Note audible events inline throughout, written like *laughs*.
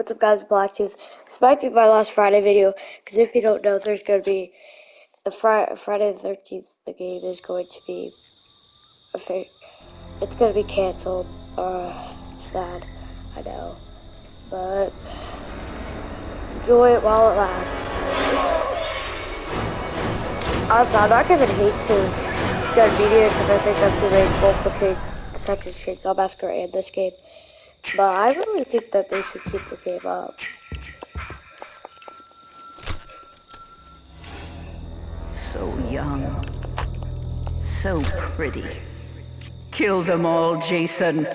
What's up guys, Blacktooth. This might be my last Friday video, because if you don't know, there's going to be, the Friday, Friday the 13th, the game is going to be, it's going to be cancelled. Uh, sad, I know, but enjoy it while it lasts. Honestly, I'm not giving hate to Gun Media, because I think that's going to make both the Texas Chainsaw Massacre and this game. But I really think that they should keep the game up. So young. So pretty. Kill them all, Jason.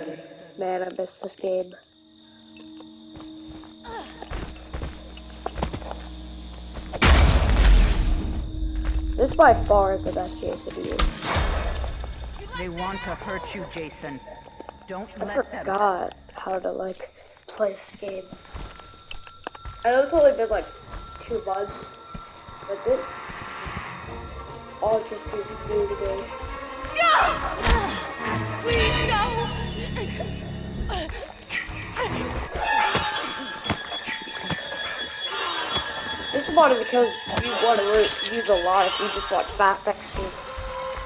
Man, I miss this game. This by far is the best Jason to use. They want to hurt you, Jason. Don't I let forgot them. How to like play this game. I know it's only been like two months, but this all just seems new to me. No! Please no! This is one because you want to use a lot if you just watch Fast XP.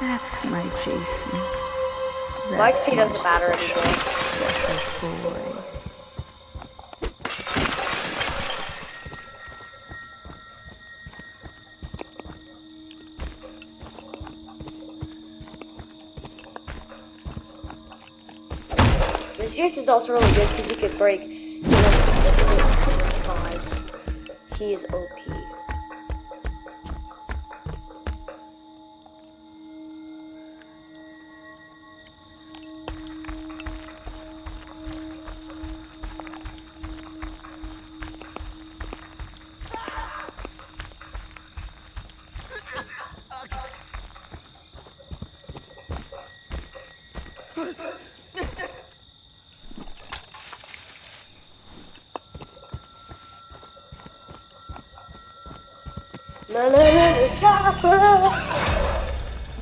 That's my Jason. Like he doesn't matter anymore. Boy. This juice is also really good because he could break. He He is OP.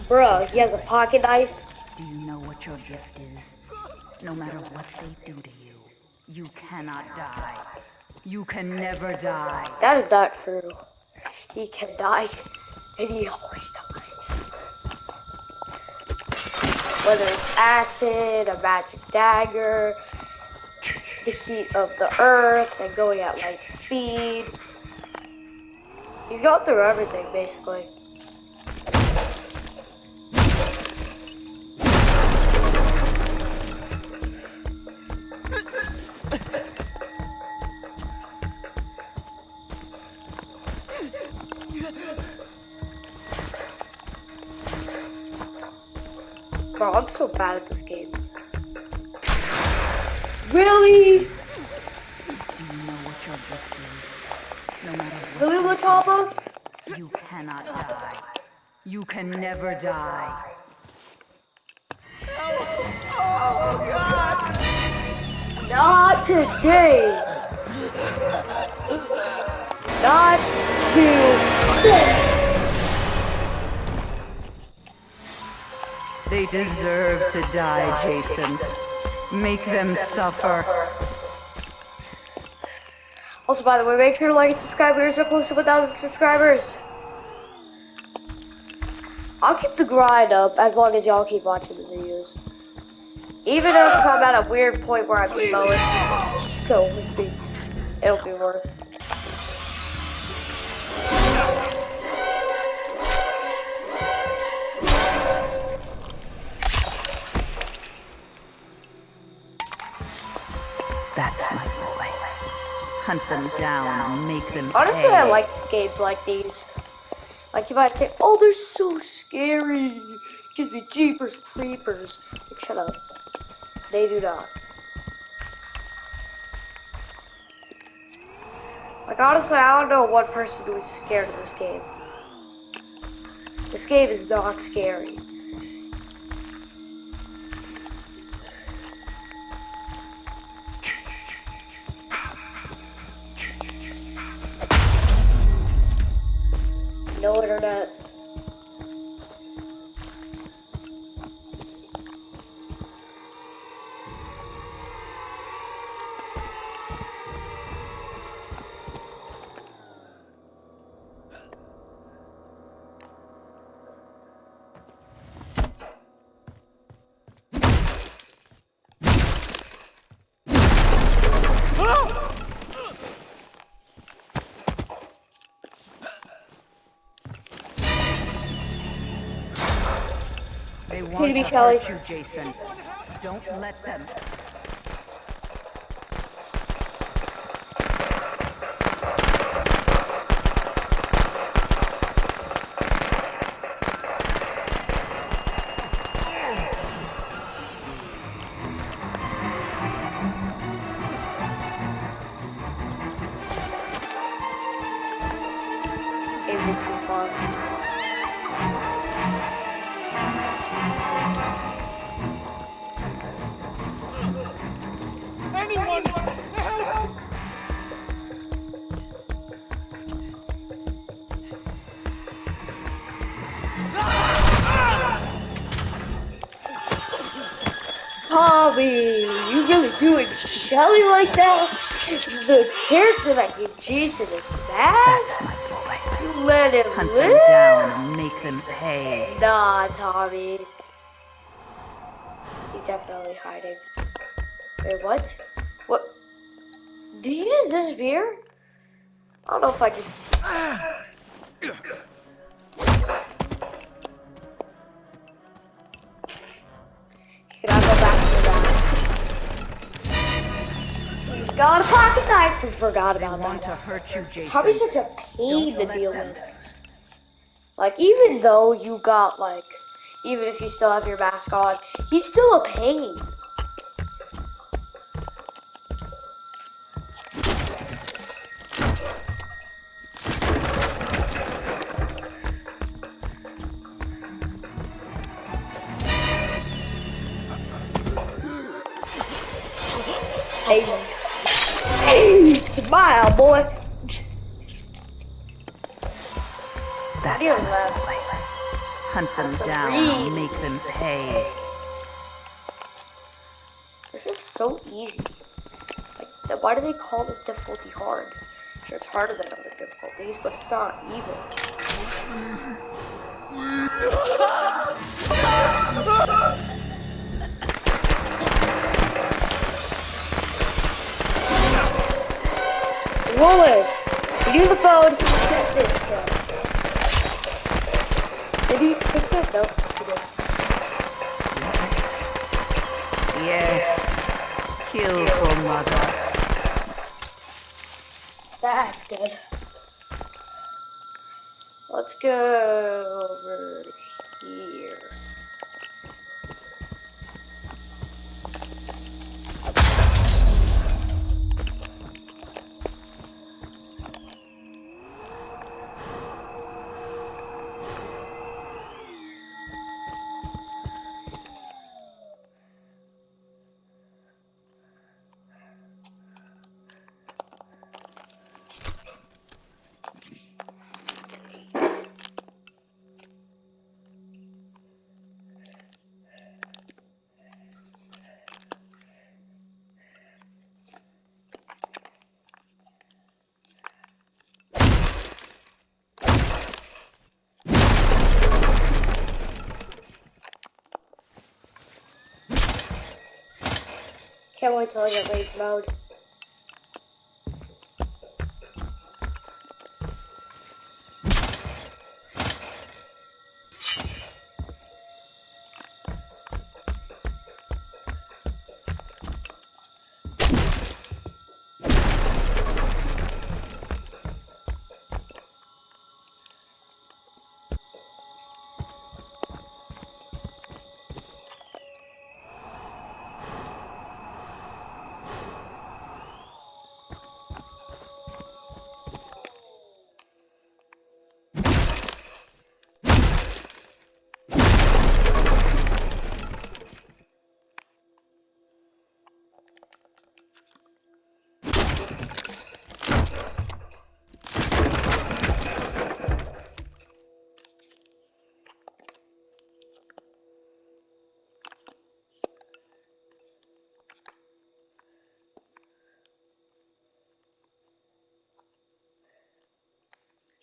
Bro, he has a pocket knife. Do you know what your gift is? No matter what they do to you, you cannot die. You can never die. That is not true. He can die, and he always dies. Whether it's acid, a magic dagger, the heat of the earth, and going at light speed. He's gone through everything, basically. Bro, I'm so bad at this game. Really? Really, Latama? You cannot die. You can never die. Oh, God! Not today! Not today! They deserve to die, Jason. Make them suffer. Also, by the way, make sure to like and subscribe. We're so close to 1,000 subscribers. I'll keep the grind up as long as y'all keep watching the videos. Even if I'm at a weird point where I'm emoing, go with me. It'll be worth. Hunt them down and make them Honestly, pay. I like games like these. Like you might say, oh, they're so scary. Gives me jeepers creepers. Like, shut up. They do not. Like honestly, I don't know one person who is scared of this game. This game is not scary. No want to be Shelly. Don't let them. Really doing Shelly like that? The character that gave Jason is bad? That's my boy. You let him Hunt them down and make them pay. Nah, Tommy. He's definitely hiding. Wait, what? What? Did he just disappear? I don't know if I just. *sighs* *laughs* got a pocket knife. We forgot about want to that. hurt you, Jason. Tommy's such a pain to deal with. Like, even though you got, like, even if you still have your mask on, he's still a pain. This is so easy. Like, why do they call this difficulty hard? Sure, it's harder than other difficulties, but it's not even. Rollers, you do the phone, get this kill. Did he fix that? Nope. Yes. Kill mother. That's good. Let's go over here. Can't wait till I get rage mode.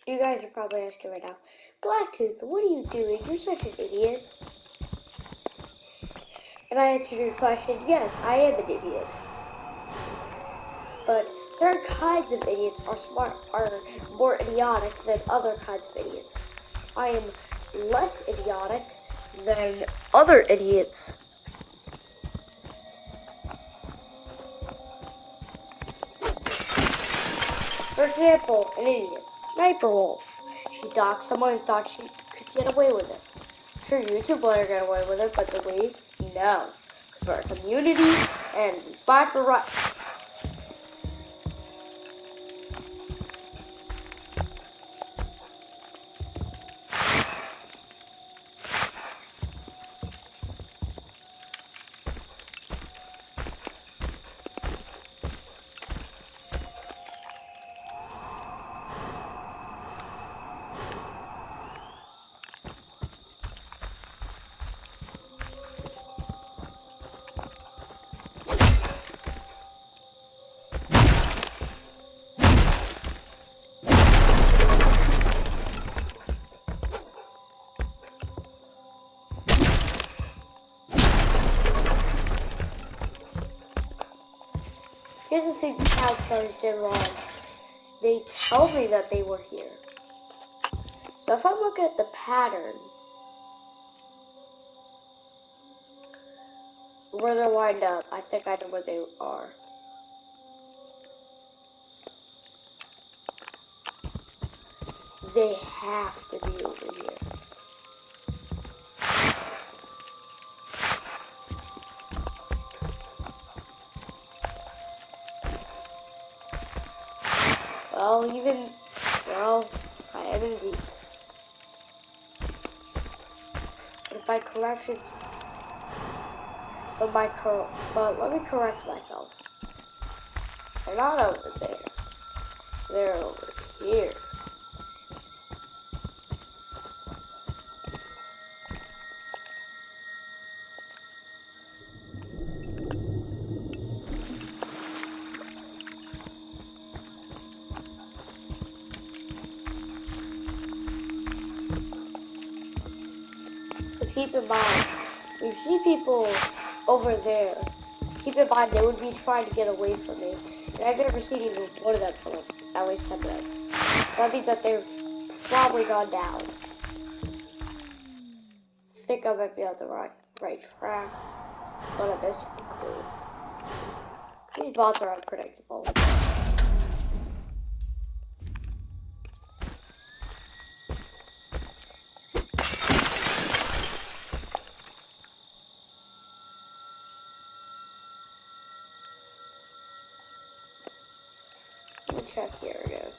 You guys are probably asking right now, Blacktooth, what are you doing? You're such an idiot. And I answered your question, yes, I am an idiot. But certain kinds of idiots are smart, are more idiotic than other kinds of idiots. I am less idiotic than other idiots. Example, an idiot, Sniper Wolf. She doxxed someone and thought she could get away with it. Sure, YouTube let her get away with it, but the we, no. Because we're a community and we fight for rights. Here's the thing how players did wrong. They tell me that they were here. So if I look at the pattern, where they're lined up, I think I know where they are. They have to be over here. Well, even, well, I am indeed. But my corrections, but my cor, but let me correct myself. They're not over there. They're over here. Keep in mind, you see people over there, keep in mind they would be trying to get away from me. And I've never seen even one of them for like at least 10 minutes. That means that they've probably gone down. think I might be on the right, right track, but I'm missing a clue. These bots are unpredictable. Check here again.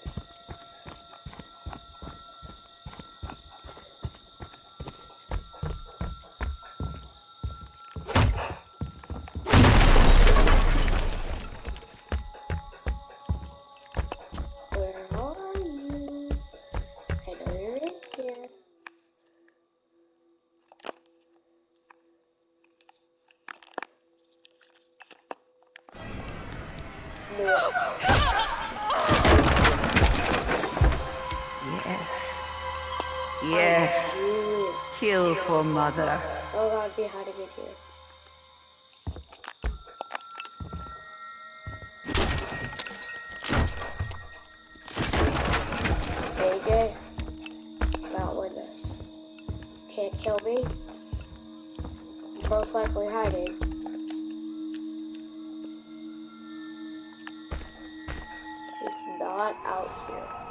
Where are *gasps* Yes. Kill for mother. Oh god, be hard to get here. AJ, cannot with this. Can't kill me. Most likely hiding. He's not out here.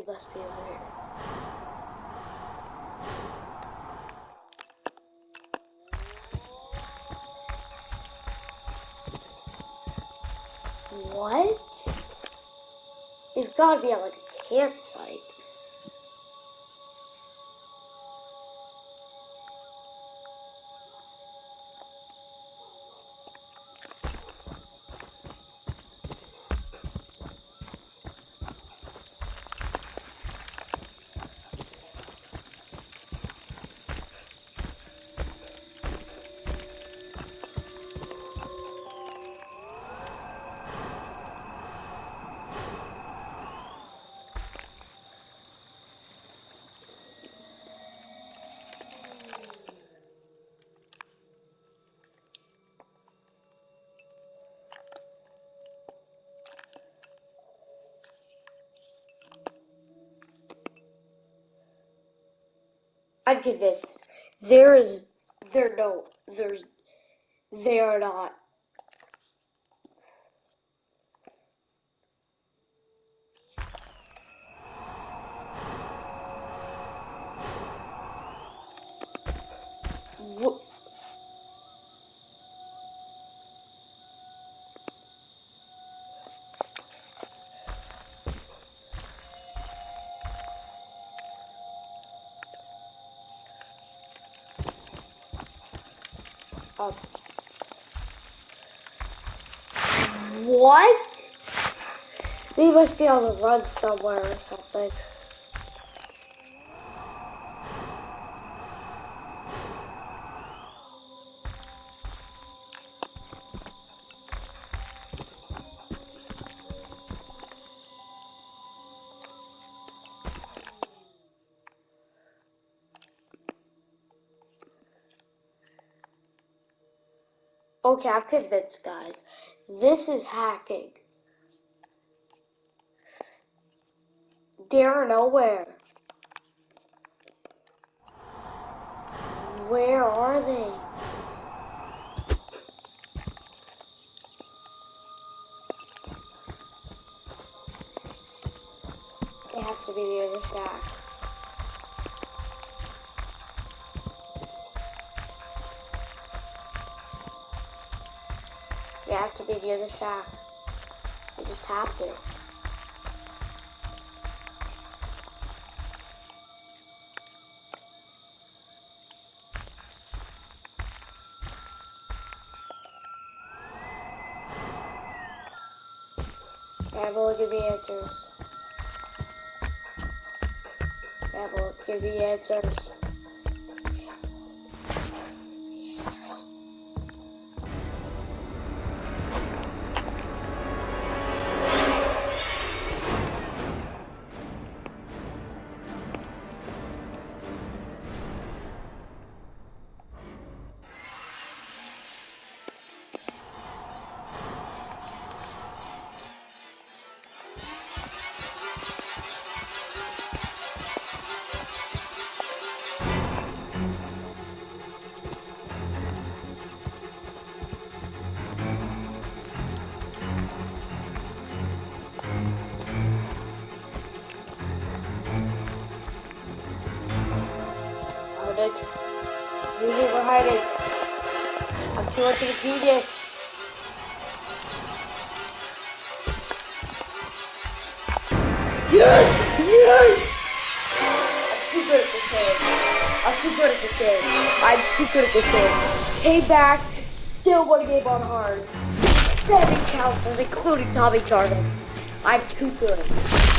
It must be over here. What? It's gotta be at like a campsite. I'm convinced. There is, there no, there's, they are not. What? They must be on the run somewhere or something. Okay, I'm convinced, guys. This is hacking. They're nowhere. Where are they? They have to be near the shack. Near the shack. They just have to. Devil, give me answers. Devil, give me. Answers. I'm too much of a genius. Yes! Yes! I'm too good at this game. I'm too good at this game. I'm too good at this game. Payback, still won a game on hard. Seven counters, including Tommy Jarvis. I'm too good.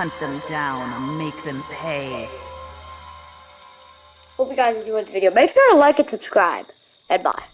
Hunt them down and make them pay. Hope you guys enjoyed the video. Make sure to like and subscribe. And bye.